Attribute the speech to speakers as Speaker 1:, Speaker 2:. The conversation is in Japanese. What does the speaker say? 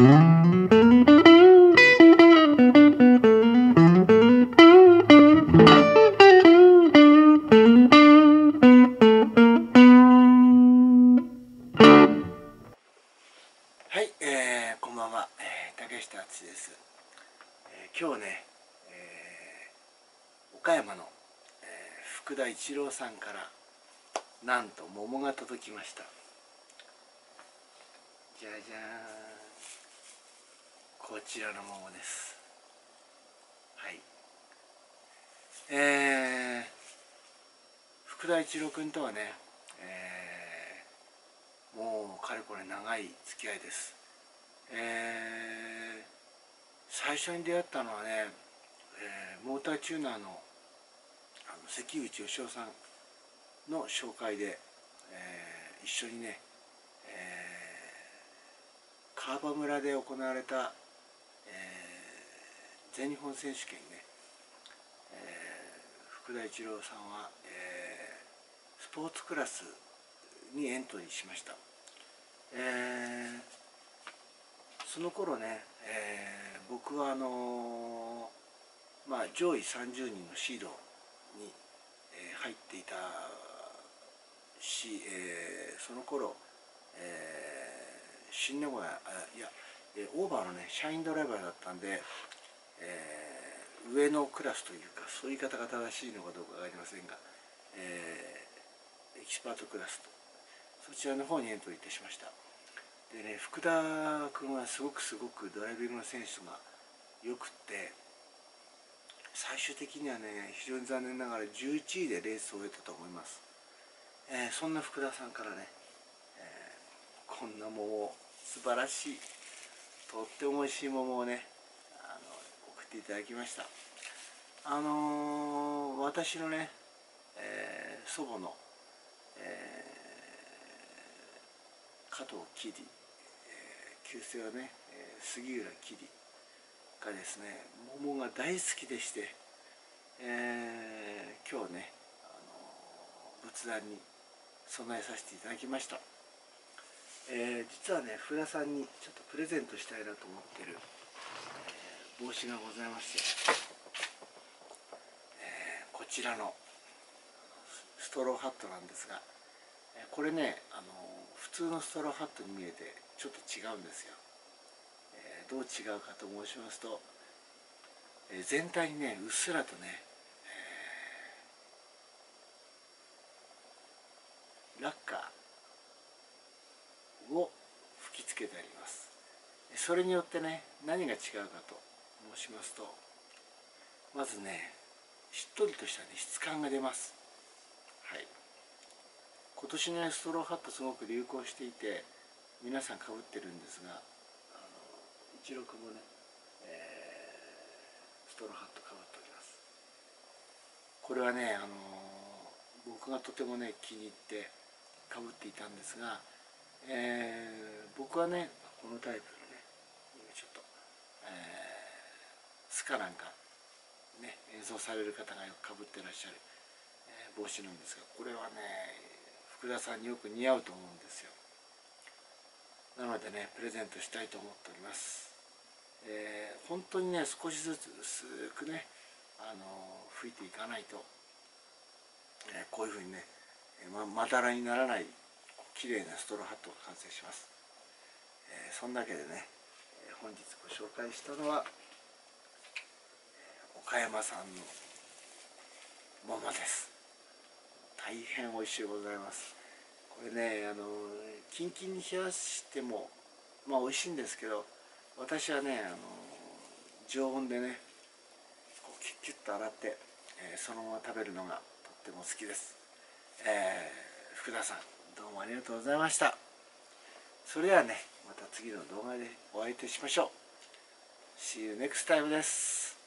Speaker 1: 今日ね、えー、岡山の、えー、福田一郎さんからなんと桃が届きました。じゃじゃーん。こちらの桃です。はい。えー、福田一郎君とはね、えーもうかれこれ長い付き合いです。えー、最初に出会ったのはね、えー、モーターチューナーのあの関口義雄さんの紹介で、えー、一緒にね、えー、川場村で行われた、全日本選手権ね、えー、福田一郎さんは、えー、スポーツクラスにエントリーしました。えー、その頃ね、えー、僕はあのー、まあ、上位30人のシードに、えー、入っていたし、えー、その頃、えー、新名古屋あいや、えー、オーバーのね社員ドライバーだったんで、えー、上のクラスというかそういう言い方が正しいのかどうか分かりませんが、えー、エキスパートクラスとそちらの方にエントリーいたしました。でね福田君はすごくすごくドライビングの選手がよくって最終的にはね非常に残念ながら11位でレースを終えたと思います、えー、そんな福田さんからね、えー、こんな桃素晴らしいとっても美味しい桃をねていただきました。あのー、私のね、え祖母の、え加藤桐、えー、旧姓はね、えー、杉浦桐がですね桃が大好きでして、えー、今日ね、あの仏壇に備えさせていただきました、えー、実はね福田さんにちょっとプレゼントしたいなと思ってる、帽子がございまして、えー、こちらのストローハットなんですがこれねあの普通のストローハットに見えてちょっと違うんですよ、えー、どう違うかと申しますと、えー、全体にねうっすらとね、えー、ラッカーを吹きつけてあります。それによってね何が違うかと申しますとまずねしっとりとした、ね、質感が出ます。はい。今年ねストローハットすごく流行していて皆さんかぶってるんですがあの一六もね、えー、ストローハットかぶっております。これはねあの僕がとてもね気に入ってかぶっていたんですが、えー、僕はねこのタイプのね今ちょっと、えー、スカなんかね演奏される方がよくかぶってらっしゃる、え、帽子なんですがこれはね福田さんによく似合うと思うんですよ。なのでねプレゼントしたいと思っております、えー、本当にね少しずつ薄くねあの吹いていかないと、えー、こういうふうにねままだらにならない綺麗なストローハットが完成します、えー、そんだけでね本日ご紹介したのは岡山さんの桃です。大変美味しいございます。これねあのキンキンに冷やしてもまあ美味しいんですけど私はねあの常温でねこうキュッキュッと洗って、えー、そのまま食べるのがとっても好きです、えー、福田さんどうもありがとうございました。それではねまた次の動画でお会いいたしましょう。See you next time です。